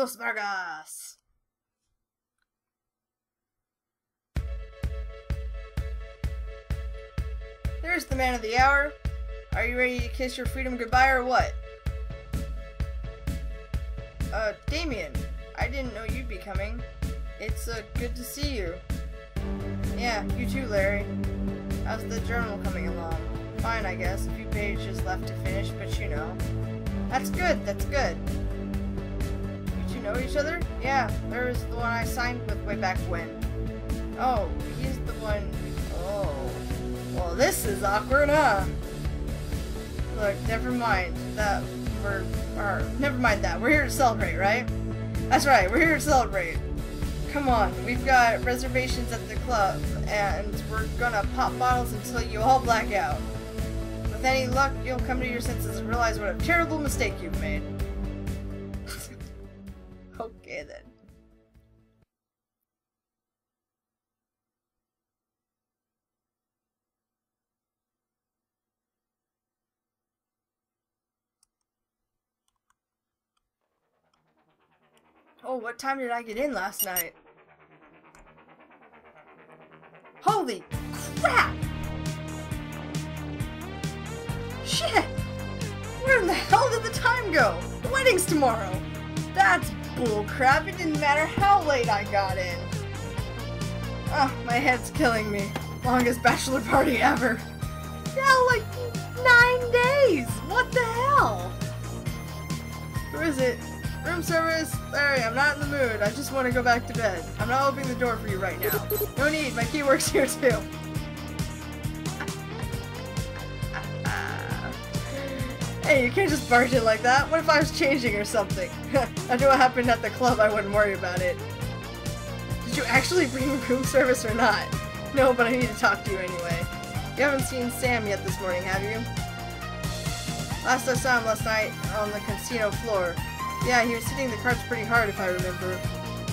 Los Vargas! There's the man of the hour. Are you ready to kiss your freedom goodbye or what? Uh, Damien, I didn't know you'd be coming. It's, uh, good to see you. Yeah, you too, Larry. How's the journal coming along? Fine, I guess. A few pages left to finish, but you know. That's good, that's good. You know each other? Yeah, there's the one I signed with way back when. Oh, he's the one... Oh. Well, this is awkward, huh? Look, never mind. That we're... Or, never mind that. We're here to celebrate, right? That's right, we're here to celebrate. Come on, we've got reservations at the club, and we're gonna pop bottles until you all black out. With any luck, you'll come to your senses and realize what a terrible mistake you've made. Oh, what time did I get in last night? Holy crap! Shit! Where in the hell did the time go? The wedding's tomorrow! That's bullcrap. It didn't matter how late I got in. Oh, my head's killing me. Longest bachelor party ever. Yeah, like nine days! What the hell? Who is it? Room service? Larry, I'm not in the mood. I just want to go back to bed. I'm not opening the door for you right now. No need, my key works here too. hey, you can't just barge in like that. What if I was changing or something? Knew what happened at the club, I wouldn't worry about it. Did you actually bring room service or not? No, but I need to talk to you anyway. You haven't seen Sam yet this morning, have you? Last I saw him last night on the casino floor. Yeah, he was hitting the cards pretty hard if I remember.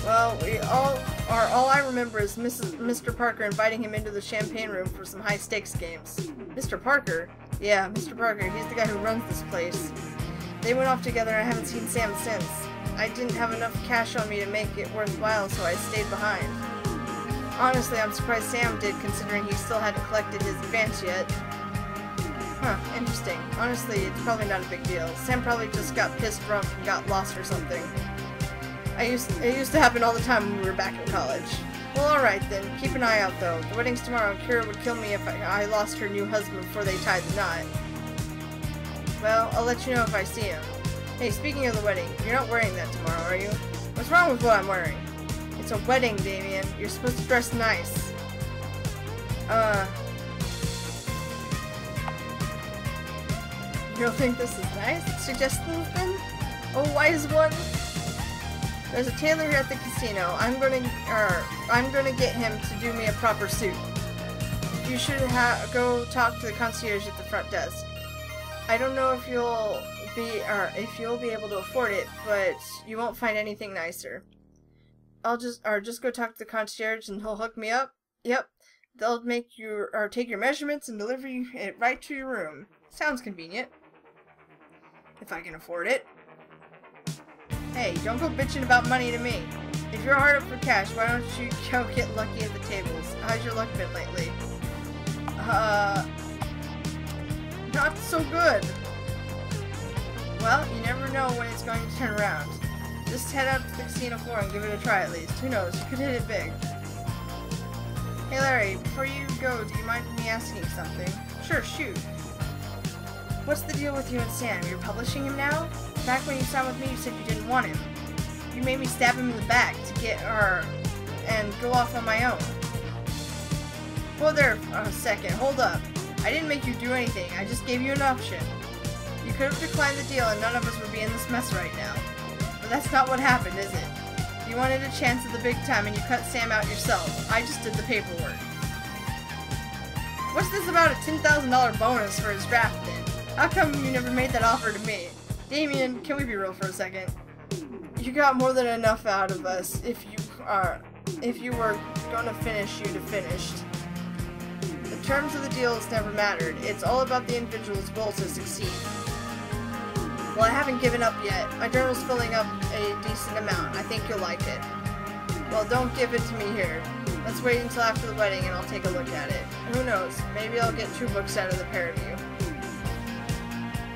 Well, we all are all I remember is Mrs. Mr. Parker inviting him into the champagne room for some high stakes games. Mr. Parker? Yeah, Mr. Parker. He's the guy who runs this place. They went off together and I haven't seen Sam since. I didn't have enough cash on me to make it worthwhile, so I stayed behind. Honestly, I'm surprised Sam did, considering he still hadn't collected his advance yet. Huh, interesting. Honestly, it's probably not a big deal. Sam probably just got pissed drunk and got lost or something. I used it used to happen all the time when we were back in college. Well, alright then. Keep an eye out though. The wedding's tomorrow. Kira would kill me if I, I lost her new husband before they tied the knot. Well, I'll let you know if I see him. Hey, speaking of the wedding, you're not wearing that tomorrow, are you? What's wrong with what I'm wearing? It's a wedding, Damien. You're supposed to dress nice. Uh, You don't think this is nice? Suggestions then? Oh, wise one. There's a tailor here at the casino. I'm gonna, er, I'm gonna get him to do me a proper suit. You should go talk to the concierge at the front desk. I don't know if you'll be, or if you'll be able to afford it, but you won't find anything nicer. I'll just, or just go talk to the concierge and he'll hook me up. Yep, they'll make you, or take your measurements and deliver it right to your room. Sounds convenient if I can afford it. Hey, don't go bitching about money to me. If you're hard up for cash, why don't you go get lucky at the tables? How's your luck been lately? Uh, not so good. Well, you never know when it's going to turn around. Just head out to the casino floor and give it a try at least. Who knows, you could hit it big. Hey Larry, before you go, do you mind me asking something? Sure, shoot. What's the deal with you and Sam? You're publishing him now? Back when you signed with me, you said you didn't want him. You made me stab him in the back to get her and go off on my own. Hold there a second. Hold up. I didn't make you do anything. I just gave you an option. You could have declined the deal and none of us would be in this mess right now. But that's not what happened, is it? You wanted a chance at the big time and you cut Sam out yourself. I just did the paperwork. What's this about a $10,000 bonus for his draft then? How come you never made that offer to me? Damien, can we be real for a second? You got more than enough out of us if you are if you were gonna finish you'd have finished. The terms of the deal has never mattered. It's all about the individual's goal to succeed. Well, I haven't given up yet. My journal's filling up a decent amount. I think you'll like it. Well, don't give it to me here. Let's wait until after the wedding and I'll take a look at it. Who knows? Maybe I'll get two books out of the pair of you.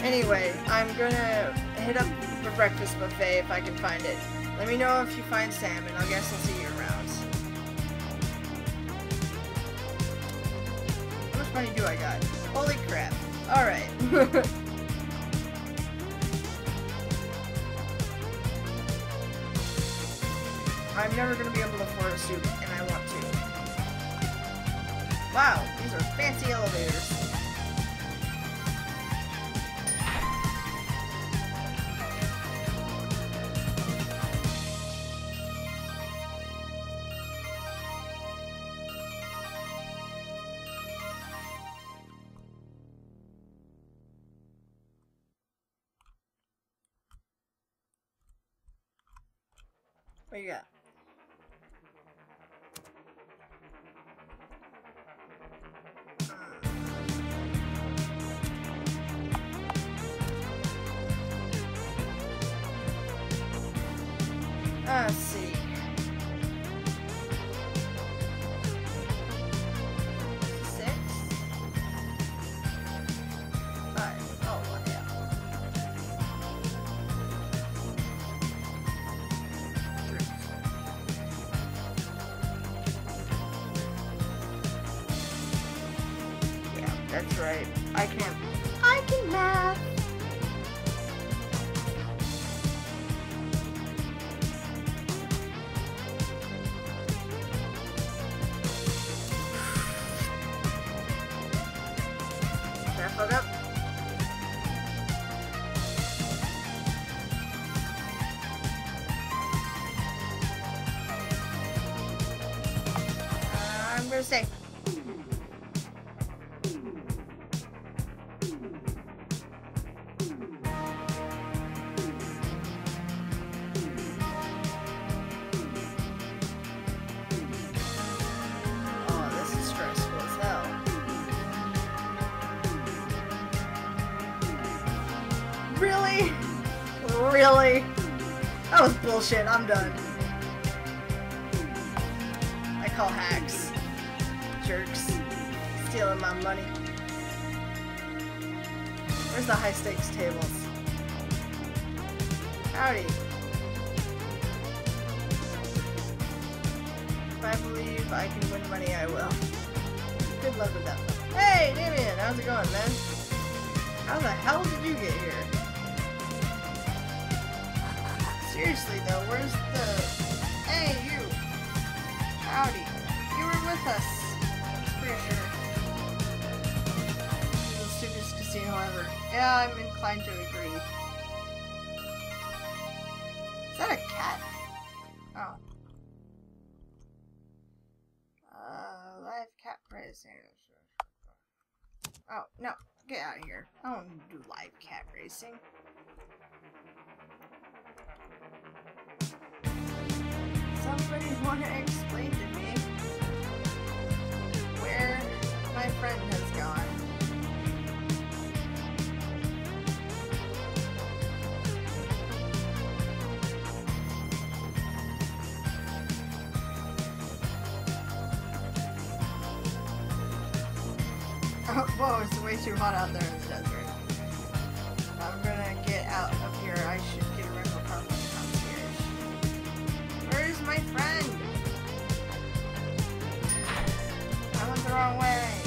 Anyway, I'm gonna hit up the breakfast buffet if I can find it. Let me know if you find Sam, and I guess I'll see you around. How much money do I got? Holy crap. Alright. I'm never gonna be able to afford a suit, and I want to. Wow, these are fancy elevators. What you got? That's right. I can. I can math. Really? That was bullshit. I'm done. I call hacks. Jerks. Stealing my money. Where's the high stakes tables? Howdy. If I believe I can win money, I will. Good luck with that. Hey, Damien, how's it going, man? How the hell did you get here? Seriously though, where's the... Hey, you! Howdy. You were with us. Pretty sure. The stupidest casino ever. Yeah, I'm inclined to agree. Is that a cat? Oh. Uh, live cat racing. Oh, no. Get out of here. I don't do live cat racing. Somebody want to explain to me where my friend has gone? Oh, whoa, it's way too hot out there my friend? I went the wrong way.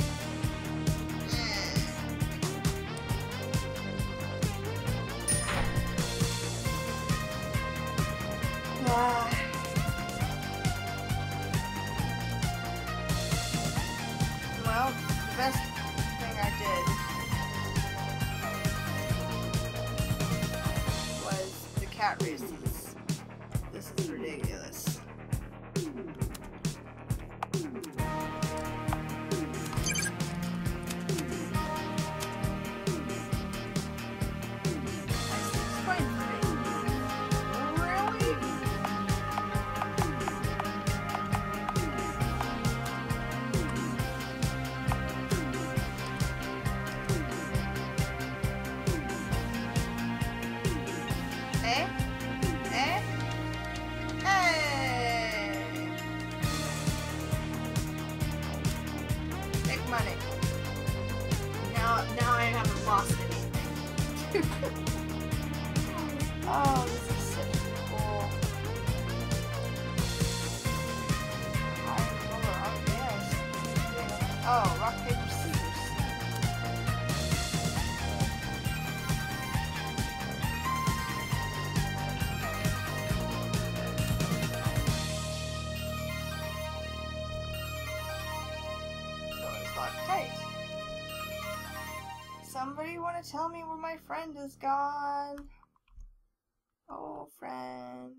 oh, my friend is gone? Oh, friend.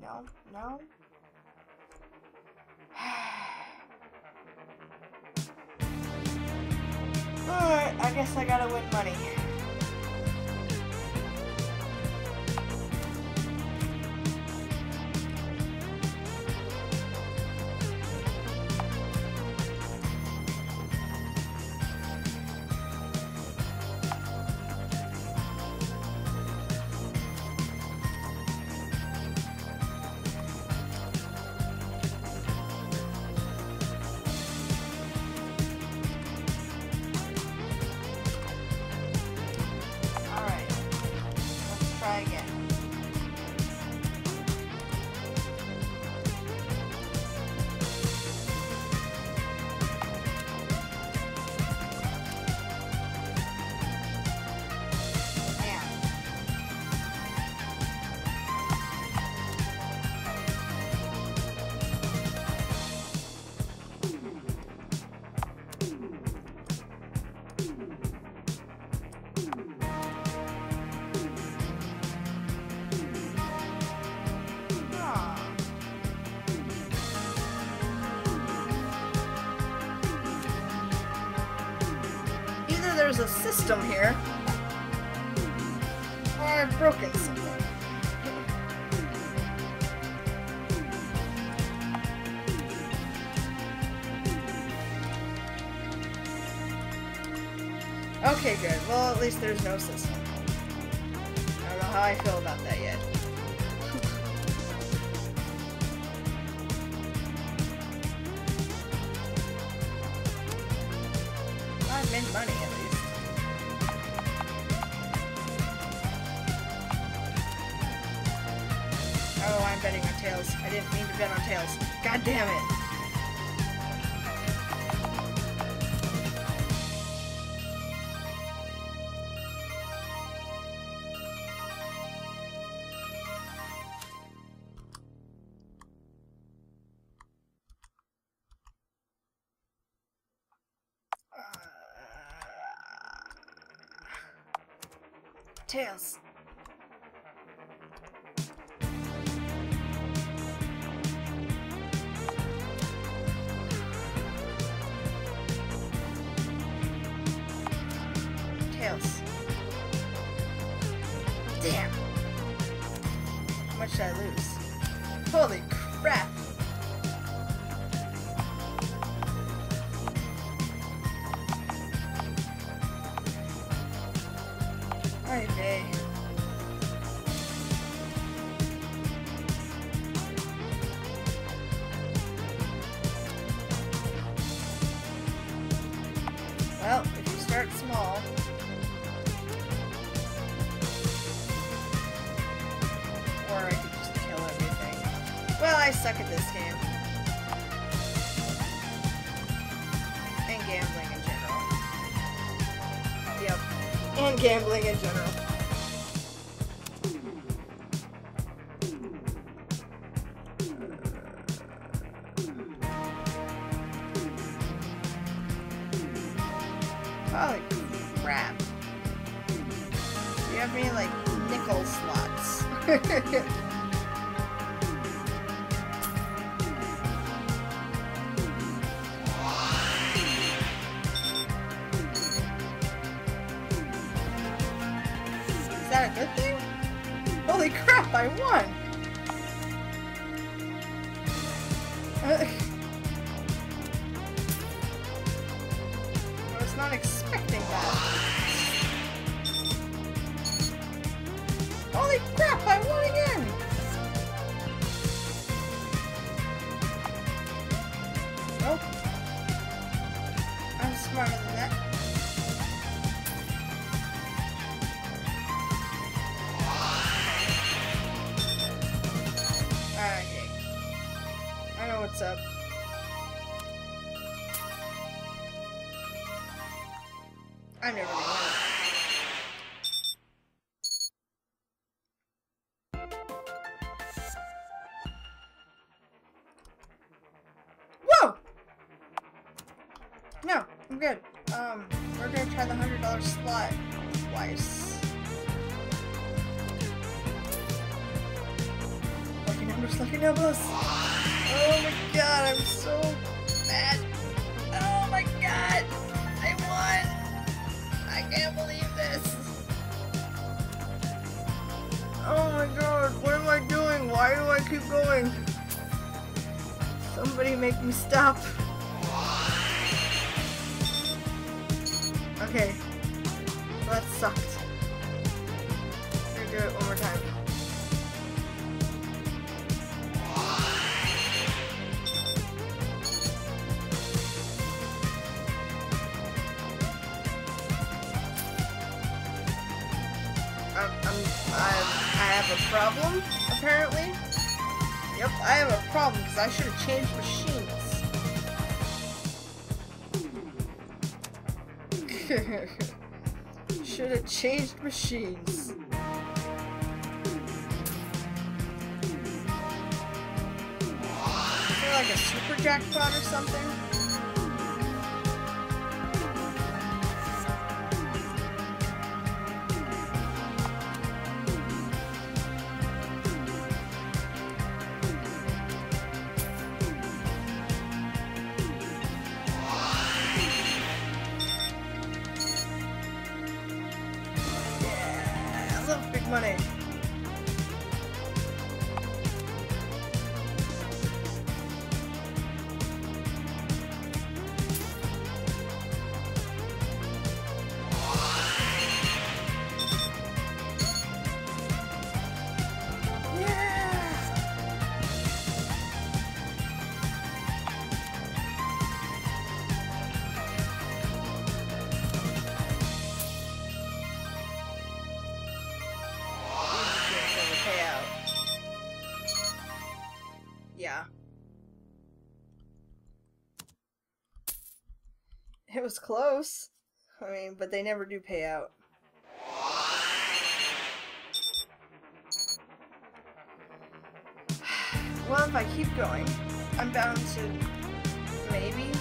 No, no. Alright, I guess I gotta win money. There's a system here, I've broken something. Okay, good. Well, at least there's no system. I don't know how I feel about that on tails. I didn't mean to bet on tails. God damn it. Ay, Holy crap, I won! I'm good. Um, we're gonna try the hundred dollar slot twice. Lucky numbers, lucky numbers. Oh my god, I'm so mad. Oh my god, I won. I can't believe this. Oh my god, what am I doing? Why do I keep going? Somebody make me stop. Okay. Well, that sucked. I'm gonna do it one more time. Um, um, I'm, I'm, I'm, I have a problem, apparently. Yep, I have a problem because I should have changed machines. should have changed machines. Is there like a super jackpot or something? Money. Was close. I mean, but they never do pay out. Well, if I keep going, I'm bound to maybe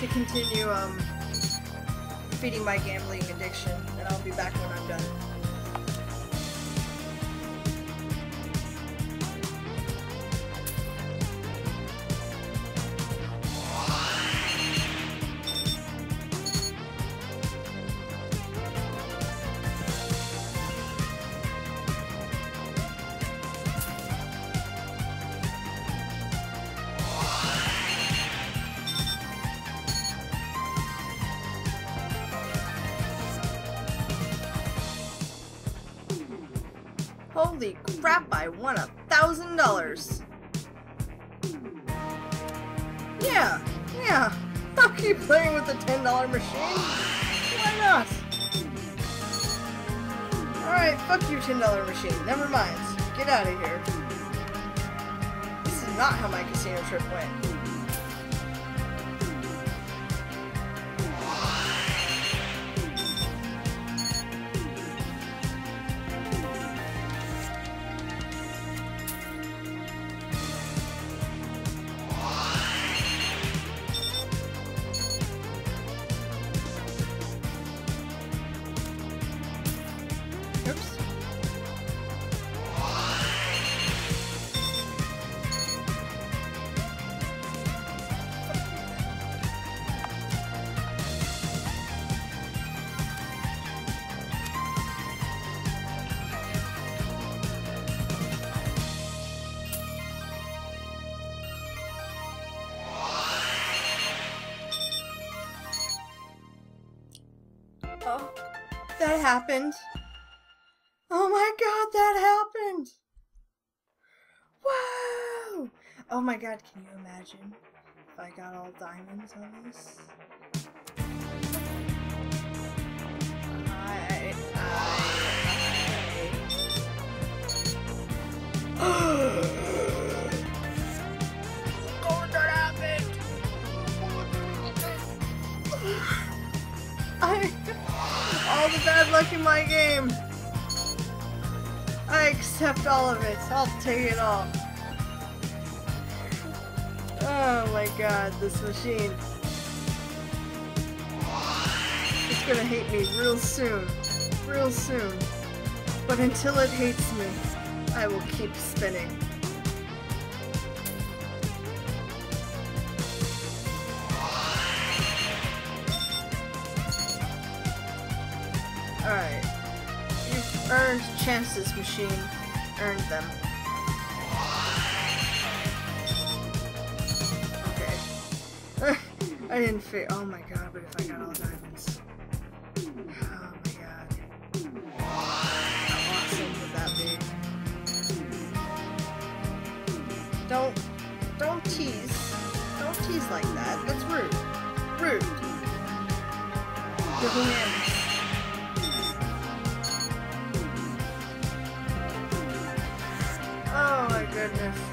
to continue um, feeding my gambling addiction, and I'll be back when I'm done. Holy crap, I won a thousand dollars! Yeah, yeah, I'll keep playing with the $10 machine. Why not? Alright, fuck you, $10 machine. Never mind. Get out of here. This is not how my casino trip went. That happened. Oh my god, that happened! Wow! Oh my god, can you imagine if I got all diamonds on this? I. I. oh, all the bad luck in my game. I accept all of it. I'll take it all. Oh my god, this machine. It's gonna hate me real soon. Real soon. But until it hates me, I will keep spinning. Earned chances, machine. Earned them. Okay. I didn't fit. Oh my god, but if I got all diamonds. Oh my god. How awesome would that be? Don't, don't tease. Don't tease like that. That's rude. Rude. You're bananas. Goodness.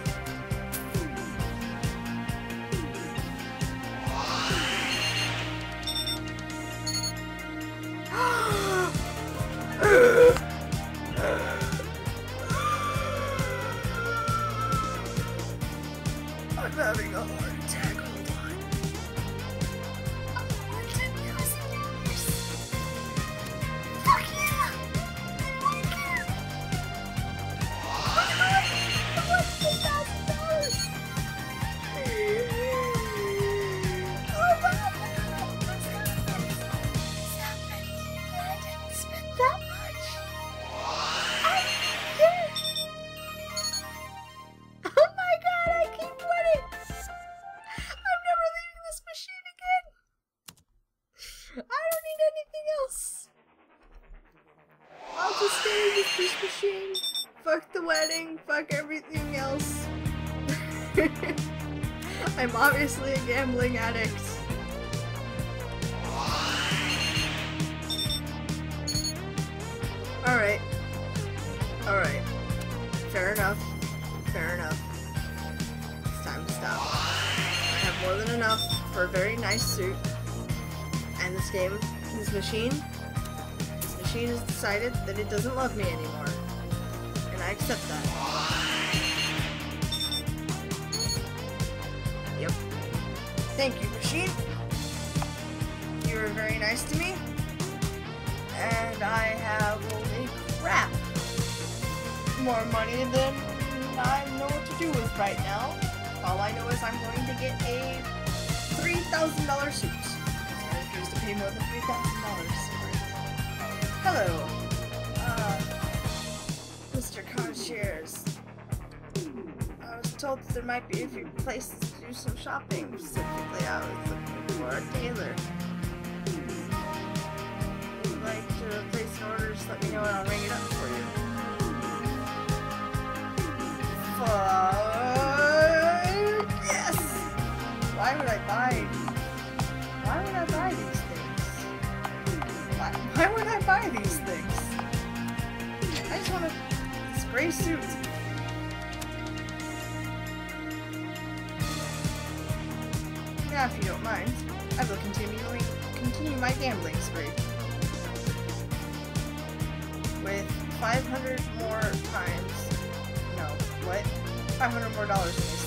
Fuck everything else. I'm obviously a gambling addict. Alright. Alright. Fair enough. Fair enough. It's time to stop. I have more than enough for a very nice suit. And this game, this machine, this machine has decided that it doesn't love me anymore. And I accept that. You were very nice to me. And I have holy crap more money than I know what to do with right now. All I know is I'm going to get a $3,000 suit. I refuse to pay more than $3,000. Hello, uh, Mr. Concierge. Told that there might be a few places to do some shopping. Specifically, I was looking for a tailor. If you'd like to place an order, just let me know and I'll ring it up for you. Fuck yes! Why would I buy? Why would I buy these things? Why, why would I buy these things? I just want a this gray suit. Now, if you don't mind, I will continuing continue my gambling spree. With 500 more times no, what? 500 more dollars in these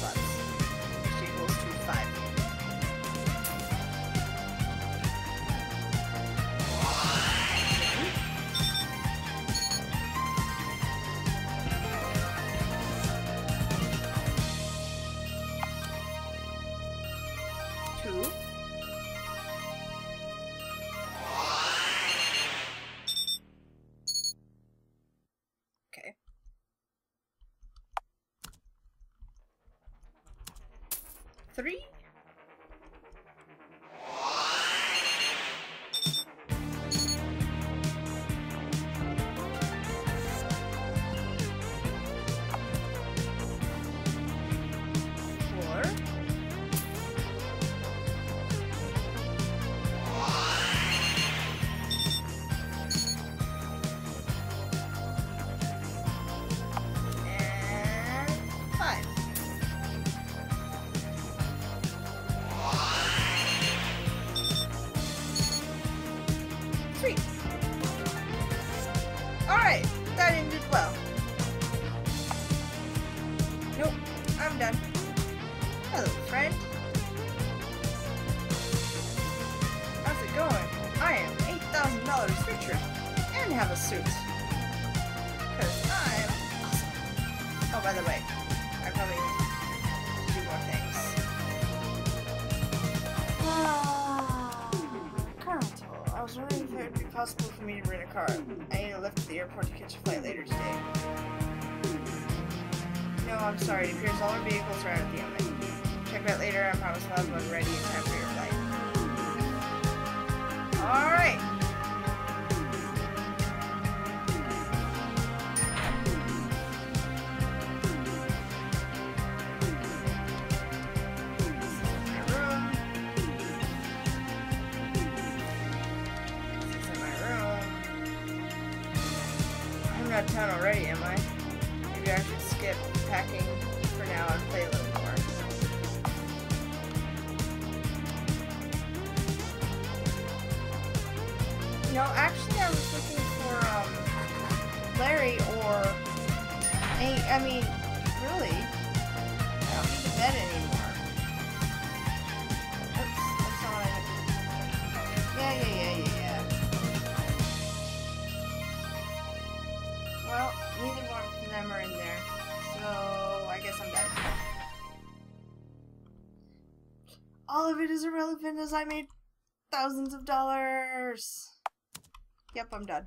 possible for me to rent a car. I need a lift at the airport to catch a flight later today. No, I'm sorry. It appears all our vehicles are out at the moment. Check back later. I promise I'll have one ready in time for your flight. Alright. I mean, really, I don't need the bed anymore. Oops, that's not what Yeah, yeah, yeah, yeah, yeah. Well, neither one of them are in there, so I guess I'm done. All of it is irrelevant as I made thousands of dollars. Yep, I'm done.